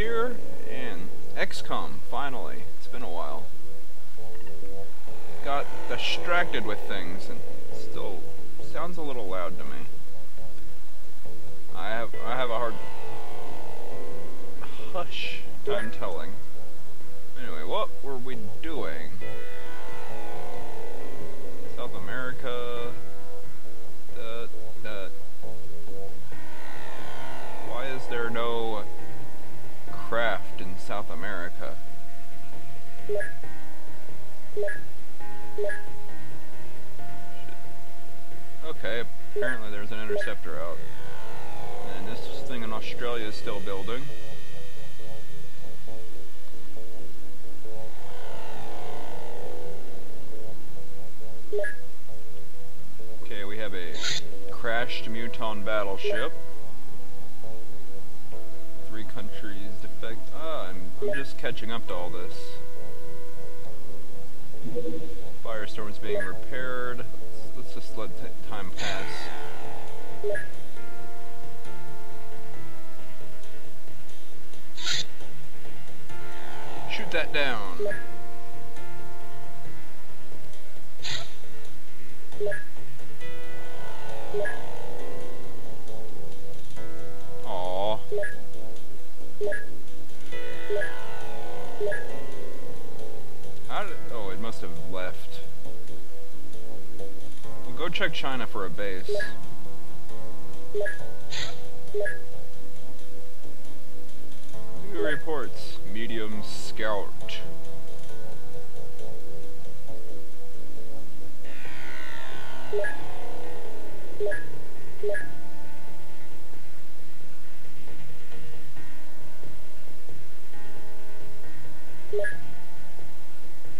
here, and XCOM, finally. It's been a while. Got distracted with things, and still sounds a little loud to me. I have I have a hard hush time telling. Anyway, what were we doing? South America. Da, da. Why is there no craft in South America? Okay, apparently there's an interceptor out. And this thing in Australia is still building. Okay, we have a crashed Muton battleship. Countries defect. Ah, I'm, I'm just catching up to all this. Firestorm is being repaired. Let's, let's just let time pass. Shoot that down. Aww. How did, oh, it must have left. Well, go check China for a base. New reports. Medium scout.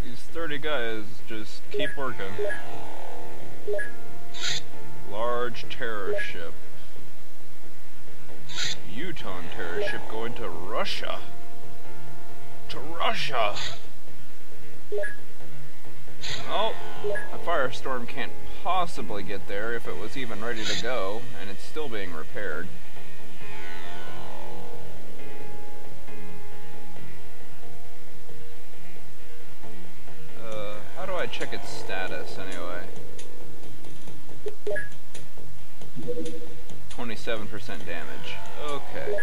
These 30 guys just keep working. Large terror ship. Yukon terror ship going to Russia. To Russia! Oh, a firestorm can't possibly get there if it was even ready to go, and it's still being repaired. Check its status anyway? 27% damage. Okay.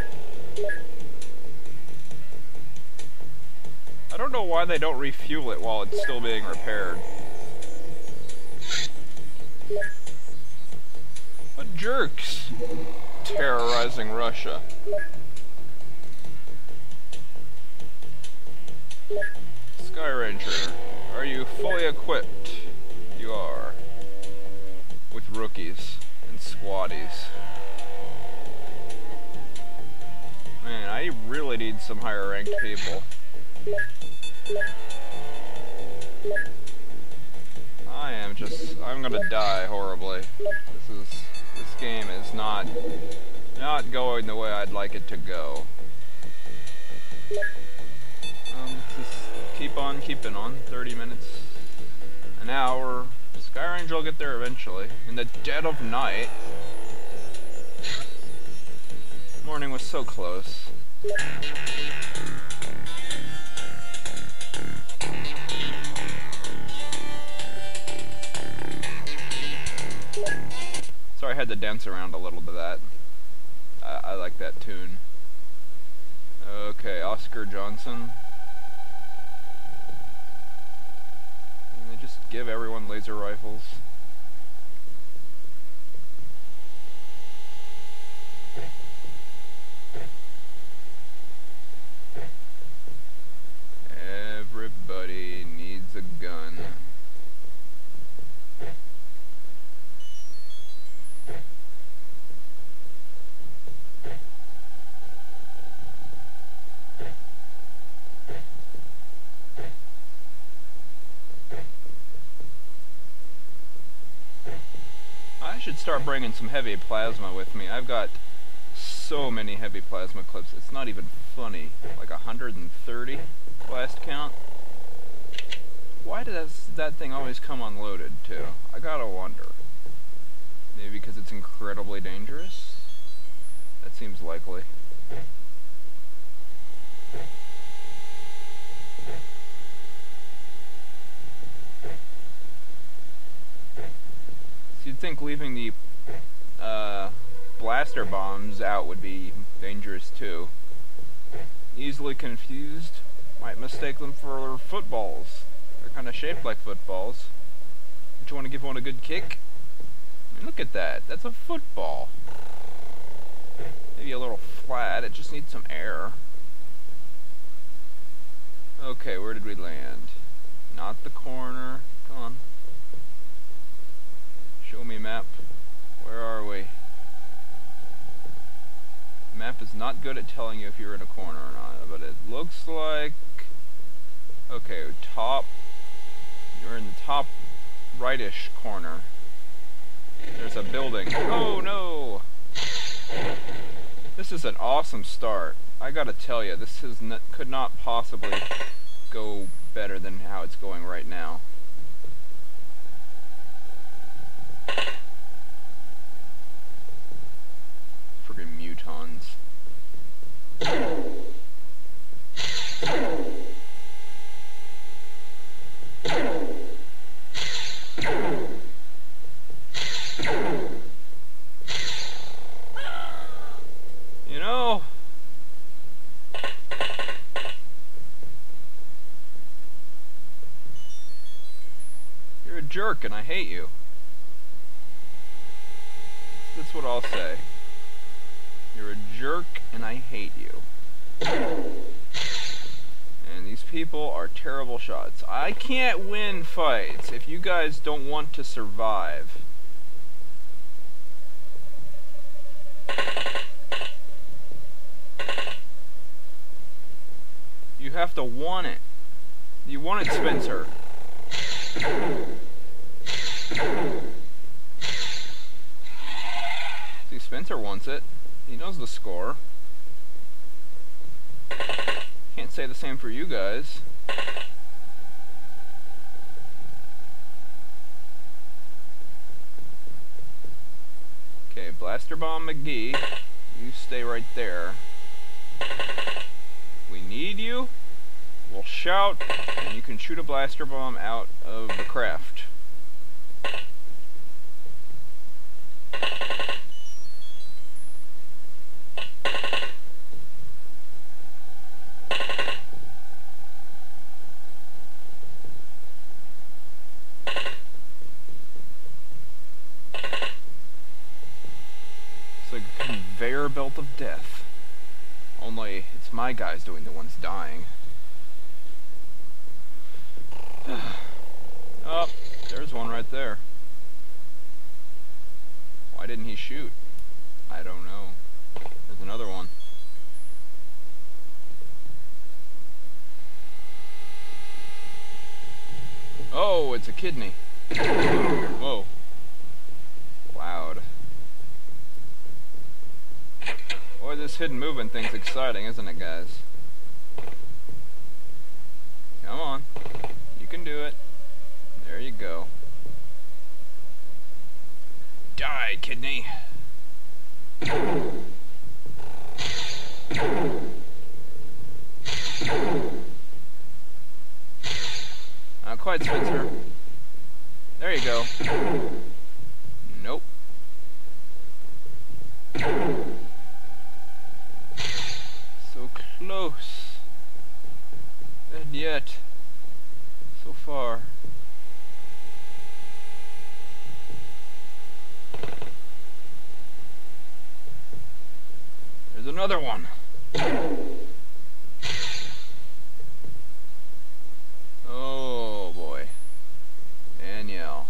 I don't know why they don't refuel it while it's still being repaired. What jerks! Terrorizing Russia. Fully equipped? You are. With rookies and squaddies. Man, I really need some higher ranked people. I am just, I'm gonna die horribly. This is, this game is not, not going the way I'd like it to go. Um, just keep on keeping on, 30 minutes, an hour. Sky Ranger will get there eventually, in the dead of night. Morning was so close. Sorry, I had to dance around a little to that. I, I like that tune. Okay, Oscar Johnson. And they just give everyone laser rifles. Everybody needs a gun. I should start bringing some heavy plasma with me. I've got so many heavy plasma clips. It's not even funny. Like 130 last count. Why does that thing always come unloaded, too? I gotta wonder. Maybe because it's incredibly dangerous? That seems likely. You'd think leaving the uh, blaster bombs out would be dangerous too. Easily confused, might mistake them for footballs. They're kind of shaped like footballs. Don't you want to give one a good kick? I mean, look at that. That's a football. Maybe a little flat. It just needs some air. Okay, where did we land? Not the corner. Come on. Show me map. Where are we? Map is not good at telling you if you're in a corner or not, but it looks like... Okay, top... You're in the top rightish corner. There's a building. Oh no! This is an awesome start. I gotta tell you, this is could not possibly go better than how it's going right now. Friggin' mutons. You know, you're a jerk and I hate you. That's what I'll say. You're a jerk and I hate you. And these people are terrible shots. I can't win fights if you guys don't want to survive. You have to want it. You want it, Spencer. See, Spencer wants it. He knows the score. Can't say the same for you guys. Okay, Blaster Bomb McGee, you stay right there. We need you. We'll shout, and you can shoot a Blaster Bomb out of the craft. It's like a conveyor belt of death. Only, it's my guys doing the ones dying. oh, there's one right there. Why didn't he shoot? I don't know. There's another one. Oh, it's a kidney. Whoa. Loud. Boy, this hidden movement thing's exciting, isn't it, guys? Come on. You can do it. There you go. Die, kidney. Not quite, Spencer. There you go. Nope. So close. And yet, so far. There's another one. Oh boy. Danielle.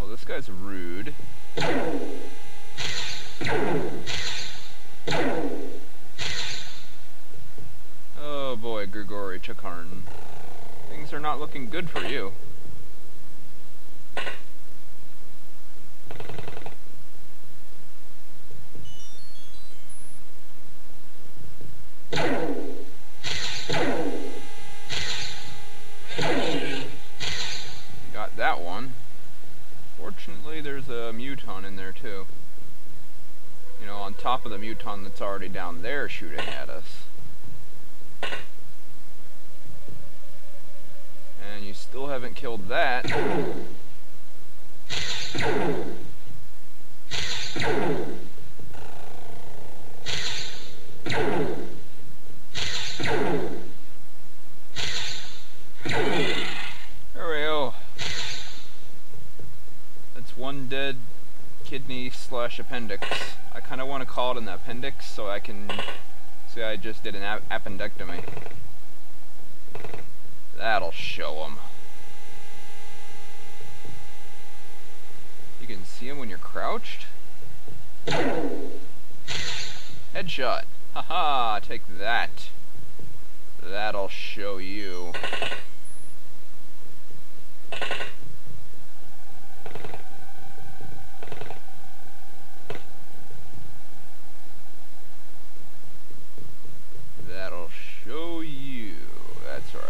Oh, this guy's rude. Oh boy, Chakarn. Things are not looking good for you. Got that one. Fortunately, there's a muton in there too. You know, on top of the muton that's already down there shooting at us. And you still haven't killed that. There we go. That's one dead kidney slash appendix. I kind of want to call it an appendix so I can see I just did an ap appendectomy. That'll show them. You can see him when you're crouched? Headshot. Haha, take that. That'll show you. That'll show you. That's right.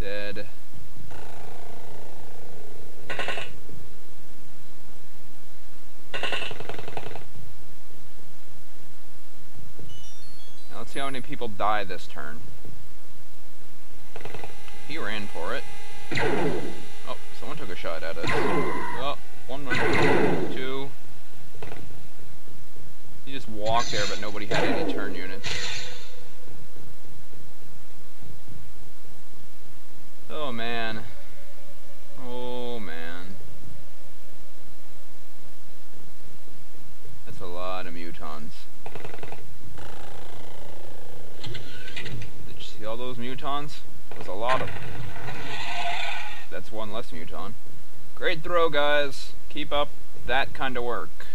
Dead. Now let's see how many people die this turn. He ran for it. Oh, someone took a shot at us. Oh, one minute. Two. He just walked there, but nobody had any turn units. Oh man. Oh man. That's a lot of mutons. Did you see all those mutons? There's a lot of them. That's one less muton. Great throw, guys. Keep up that kind of work.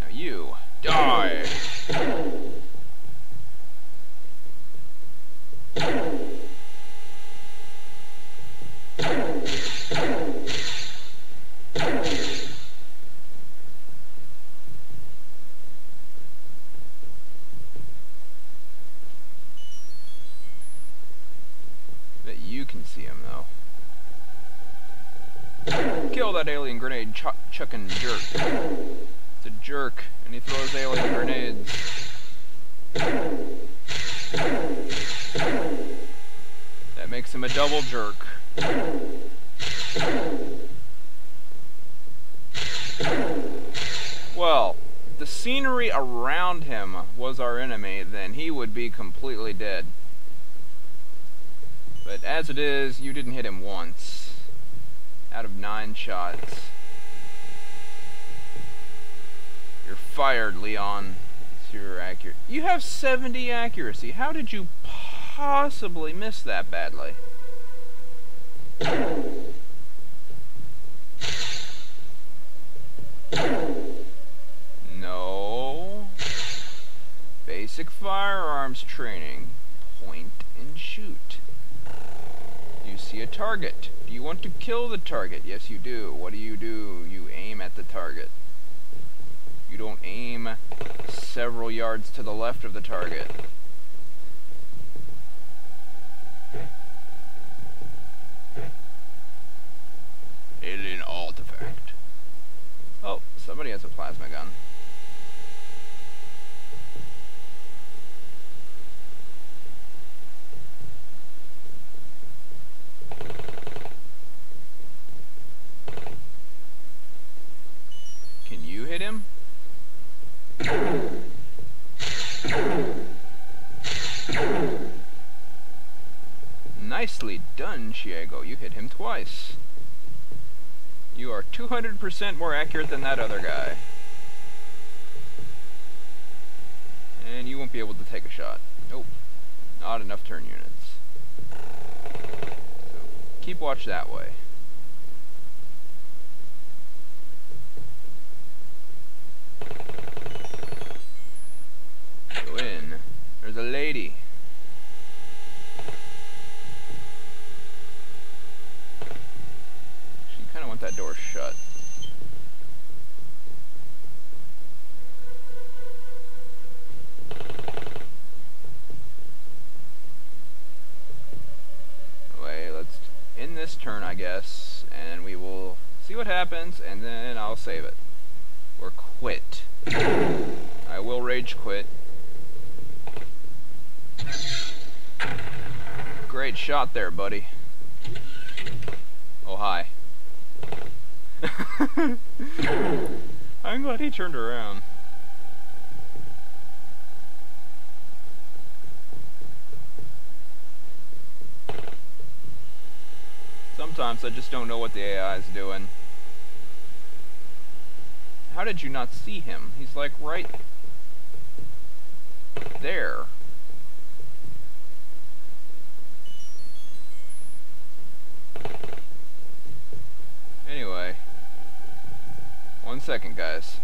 Now you, die! Bet you can see him though. Kill that alien grenade ch chucking jerk. It's a jerk, and he throws alien grenades. That makes him a double jerk. Well, if the scenery around him was our enemy, then he would be completely dead. But as it is, you didn't hit him once. Out of nine shots. You're fired, Leon. Your accurate. You have 70 accuracy. How did you possibly miss that badly? No. Basic firearms training. Point and shoot. See a target. Do you want to kill the target? Yes, you do. What do you do? You aim at the target. You don't aim several yards to the left of the target. Alien artifact. Oh, somebody has a plasma gun. Can you hit him? Nicely. You hit him twice. You are 200% more accurate than that other guy. And you won't be able to take a shot. Nope. Not enough turn units. So, keep watch that way. Go in. There's a lady. She kind of want that door shut. I guess, and we will see what happens, and then I'll save it. Or quit. I will rage quit. Great shot there, buddy. Oh, hi. I'm glad he turned around. Sometimes I just don't know what the AI is doing. How did you not see him? He's like right there. Anyway. One second, guys.